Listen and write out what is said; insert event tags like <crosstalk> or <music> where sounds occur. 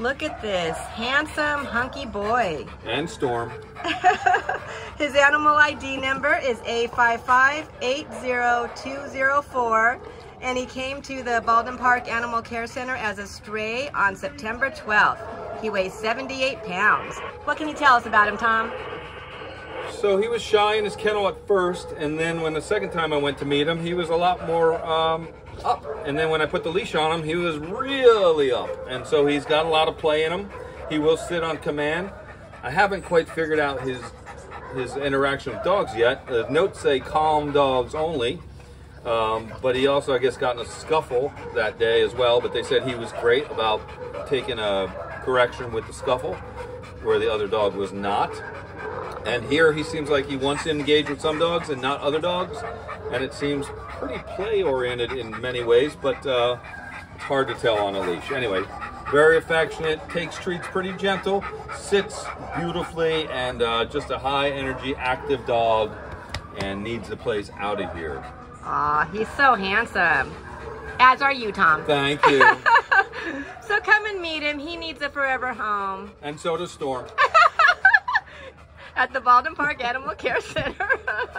Look at this handsome, hunky boy. And Storm. <laughs> His animal ID number is A5580204 and he came to the Baldwin Park Animal Care Center as a stray on September 12th. He weighs 78 pounds. What can you tell us about him, Tom? So he was shy in his kennel at first, and then when the second time I went to meet him, he was a lot more um, up. And then when I put the leash on him, he was really up. And so he's got a lot of play in him. He will sit on command. I haven't quite figured out his his interaction with dogs yet. The notes say calm dogs only. Um, but he also, I guess, got in a scuffle that day as well. But they said he was great about taking a correction with the scuffle, where the other dog was not. And here he seems like he wants to engage with some dogs and not other dogs. And it seems pretty play oriented in many ways, but uh, it's hard to tell on a leash. Anyway, very affectionate, takes treats pretty gentle, sits beautifully, and uh, just a high energy, active dog, and needs the place out of here. Aw, he's so handsome. As are you, Tom. Thank you. <laughs> so come and meet him. He needs a forever home. and so does Storm. <laughs> At the Baldwin Park Animal Care Center. <laughs>